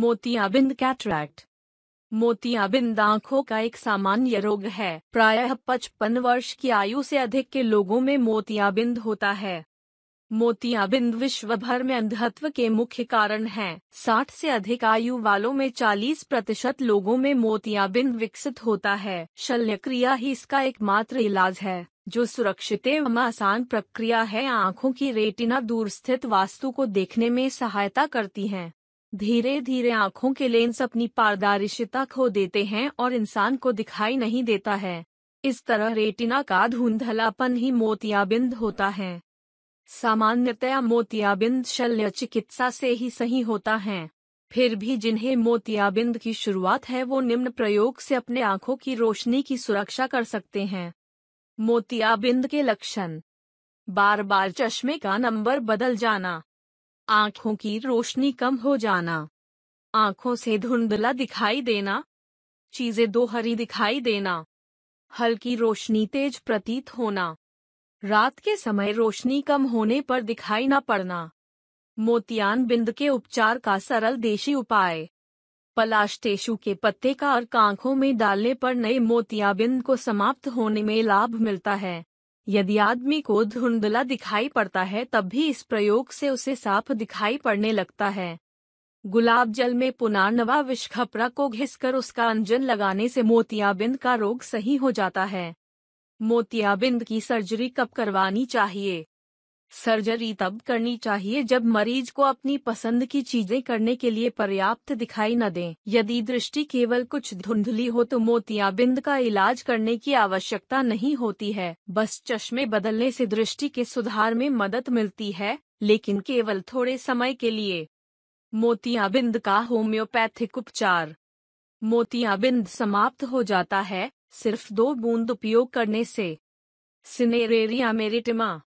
मोतियाबिंद कैटरैक्ट। मोतियाबिंद आँखों का एक सामान्य रोग है। प्रायः पचपन वर्ष की आयु से अधिक के लोगों में मोतियाबिंद होता है। मोतियाबिंद विश्व भर में अंधत्व के मुख्य कारण हैं। 60 से अधिक आयु वालों में 40 प्रतिशत लोगों में मोतियाबिंद विकसित होता है। शल्य क्रिया ही इसका एकमात्र इलाज है, जो सुरक्षित एवं आसान प्रक्रिया है। आँखों की रेटिना दूर स्थित वास्तु को देखने में सहायता करती है। धीरे धीरे आँखों के लेंस अपनी पारदर्शिता खो देते हैं और इंसान को दिखाई नहीं देता है। इस तरह रेटिना का धुंधलापन ही मोतियाबिंद होता है। सामान्यतया मोतियाबिंद शल्य चिकित्सा से ही सही होता है। फिर भी जिन्हें मोतियाबिंद की शुरुआत है वो निम्न प्रयोग से अपने आँखों की रोशनी की सुरक्षा कर सकते हैं। मोतियाबिंद के लक्षण। बार बार चश्मे का नंबर बदल जाना। आँखों की रोशनी कम हो जाना। आँखों से धुंधला दिखाई देना। चीज़ें दोहरी दिखाई देना। हल्की रोशनी तेज प्रतीत होना। रात के समय रोशनी कम होने पर दिखाई न पड़ना। मोतियान बिंद के उपचार का सरल देशी उपाय। पलाश टेशु के पत्ते का अर्क आँखों में डालने पर नए मोतियाबिंद को समाप्त होने में लाभ मिलता है। यदि आदमी को धुंधला दिखाई पड़ता है, तब भी इस प्रयोग से उसे साफ़ दिखाई पड़ने लगता है। गुलाब जल में पुनर्नवा विष खपरा को घिसकर उसका अंजन लगाने से मोतियाबिंद का रोग सही हो जाता है। मोतियाबिंद की सर्जरी कब करवानी चाहिए? सर्जरी तब करनी चाहिए जब मरीज़ को अपनी पसंद की चीज़ें करने के लिए पर्याप्त दिखाई न दें। यदि दृष्टि केवल कुछ धुंधली हो तो मोतियाबिंद का इलाज करने की आवश्यकता नहीं होती है। बस चश्मे बदलने से दृष्टि के सुधार में मदद मिलती है, लेकिन केवल थोड़े समय के लिए। मोतियाबिंद का होम्योपैथिक उपचार। मोतियाबिंद समाप्त हो जाता है, सिर्फ़ दो बूंद उपयोग करने से। Cineraria maritima.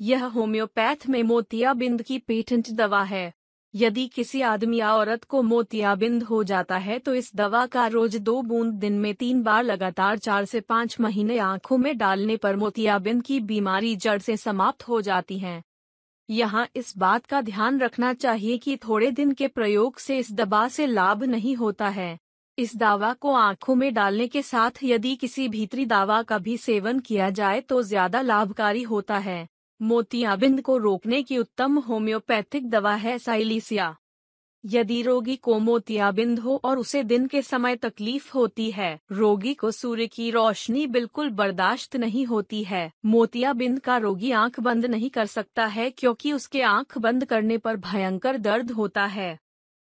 यह होम्योपैथ में मोतियाबिंद की पेटेंट दवा है। यदि किसी आदमी या औरत को मोतियाबिंद हो जाता है तो इस दवा का रोज दो बूंद दिन में तीन बार लगातार चार से पाँच महीने आँखों में डालने पर मोतियाबिंद की बीमारी जड़ से समाप्त हो जाती है। यहाँ इस बात का ध्यान रखना चाहिए कि थोड़े दिन के प्रयोग से इस दवा से लाभ नहीं होता है। इस दवा को आँखों में डालने के साथ यदि किसी भीतरी दवा का भी सेवन किया जाए तो ज़्यादा लाभकारी होता है। मोतियाबिंद को रोकने की उत्तम होम्योपैथिक दवा है साइलिसिया। यदि रोगी को मोतियाबिंद हो और उसे दिन के समय तकलीफ़ होती है, रोगी को सूर्य की रोशनी बिल्कुल बर्दाश्त नहीं होती है। मोतियाबिंद का रोगी आँख बंद नहीं कर सकता है क्योंकि उसके आँख बंद करने पर भयंकर दर्द होता है।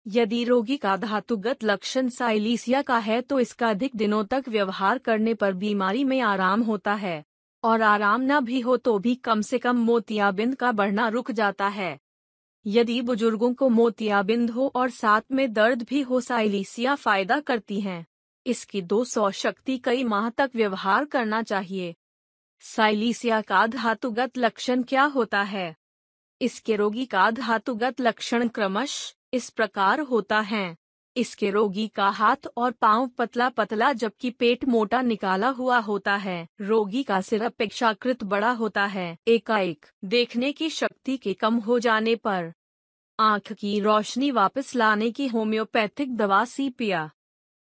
यदि रोगी का धातुगत लक्षण साइलिसिया का है तो इसका अधिक दिनों तक व्यवहार करने पर बीमारी में आराम होता है। और आराम न भी हो तो भी कम से कम मोतियाबिंद का बढ़ना रुक जाता है। यदि बुज़ुर्गों को मोतियाबिंद हो और साथ में दर्द भी हो, साइलिसिया फ़ायदा करती हैं। इसकी दो सौ शक्ति कई माह तक व्यवहार करना चाहिए। साइलिसिया का धातुगत लक्षण क्या होता है? इसके रोगी का धातुगत लक्षण क्रमश इस प्रकार होता है। इसके रोगी का हाथ और पाँव पतला पतला जबकि पेट मोटा निकाला हुआ होता है। रोगी का सिर अपेक्षाकृत बड़ा होता है। एकाएक, देखने की शक्ति के कम हो जाने पर। आँख की रोशनी वापस लाने की होम्योपैथिक दवा सीपिया।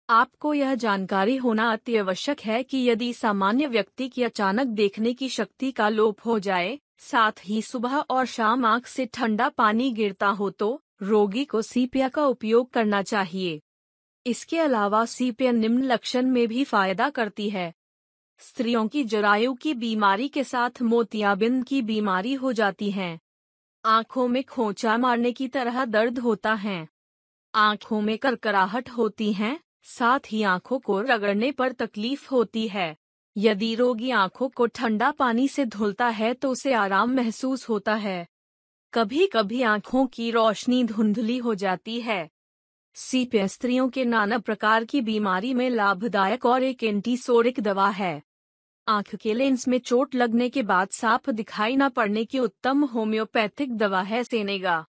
आपको यह जानकारी होना अति आवश्यक है कि यदि सामान्य व्यक्ति की अचानक देखने की शक्ति का लोप हो जाए, साथ ही सुबह और शाम आँख से ठंडा पानी गिरता हो तो रोगी को सीपिया का उपयोग करना चाहिए। इसके अलावा सीपिया निम्न लक्षण में भी फ़ायदा करती है। स्त्रियों की जरायु की बीमारी के साथ मोतियाबिंद की बीमारी हो जाती है। आँखों में खोचा मारने की तरह दर्द होता है। आँखों में करकराहट होती है, साथ ही आँखों को रगड़ने पर तकलीफ़ होती है। यदि रोगी आँखों को ठंडा पानी से धुलता है तो उसे आराम महसूस होता है। कभी कभी आँखों की रोशनी धुंधली हो जाती है। सीपे स्त्रियों के नाना प्रकार की बीमारी में लाभदायक और एक एंटीसोरिक दवा है। आँख के लेंस में चोट लगने के बाद साफ़ दिखाई न पड़ने की उत्तम होम्योपैथिक दवा है सेनेगा।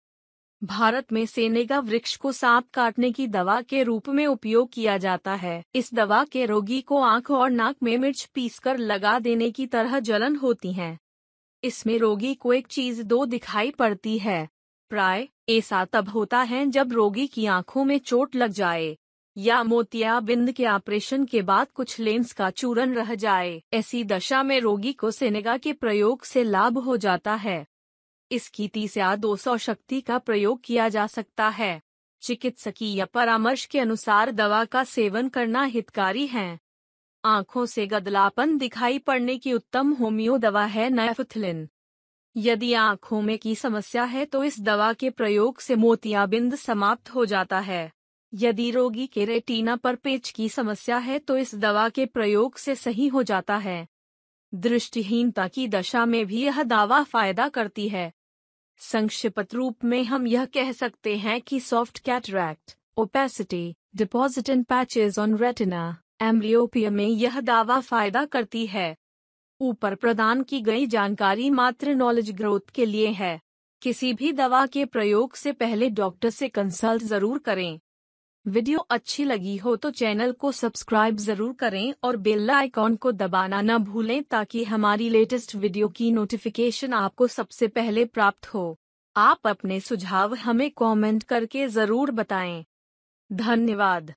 भारत में सेनेगा वृक्ष को सांप काटने की दवा के रूप में उपयोग किया जाता है। इस दवा के रोगी को आँख और नाक में मिर्च पीसकर लगा देने की तरह जलन होती है। इसमें रोगी को एक चीज़ दो दिखाई पड़ती है। प्राय, ऐसा तब होता है जब रोगी की आँखों में चोट लग जाए, या मोतियाबिंद के ऑपरेशन के बाद कुछ लेंस का चूरन रह जाए। ऐसी दशा में रोगी को सेनेगा के प्रयोग से लाभ हो जाता है। इसकी तीस या दो सौ शक्ति का प्रयोग किया जा सकता है। चिकित्सकीय परामर्श के अनुसार दवा का सेवन करना हितकारी है। आँखों से गदलापन दिखाई पड़ने की उत्तम होमियो दवा है नैफुथलिन यदि आँखों में की समस्या है तो इस दवा के प्रयोग से मोतियाबिंद समाप्त हो जाता है। यदि रोगी के रेटिना पर पेच की समस्या है तो इस दवा के प्रयोग से सही हो जाता है। दृष्टिहीनता की दशा में भी यह दवा फ़ायदा करती है। संक्षिप्त रूप में हम यह कह सकते हैं कि soft cataract, opacity, deposit in patches on retina. Amblyopia में यह दावा फ़ायदा करती है। ऊपर प्रदान की गई जानकारी मात्र नॉलेज ग्रोथ के लिए है। किसी भी दवा के प्रयोग से पहले डॉक्टर से कंसल्ट ज़रूर करें। वीडियो अच्छी लगी हो तो चैनल को सब्सक्राइब ज़रूर करें और बेल आइकॉन को दबाना न भूलें ताकि हमारी लेटेस्ट वीडियो की नोटिफिकेशन आपको सबसे पहले प्राप्त हो। आप अपने सुझाव हमें कमेंट करके ज़रूर बताएँ। धन्यवाद।